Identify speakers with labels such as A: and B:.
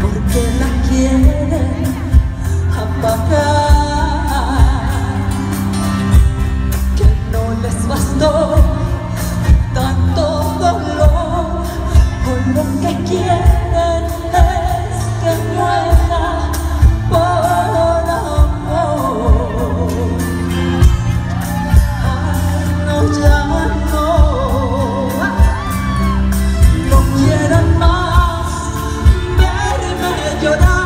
A: Porque la quieren apagar que no les bastó tanto dolor con lo que quieren. without